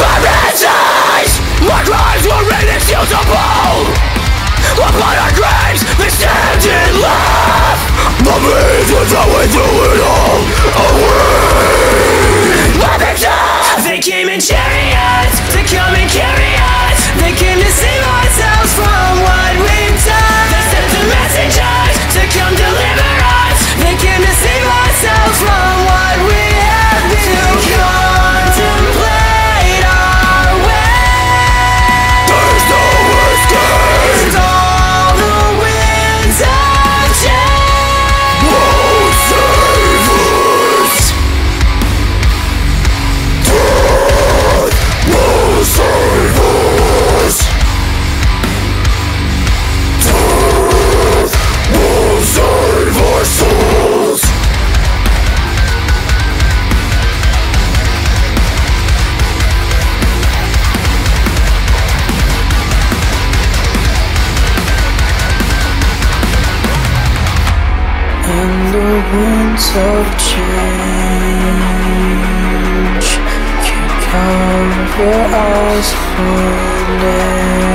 for crimes were inexcusable Upon our graves they stand in love The that we it all away they came in chariots winds of change can cover us for.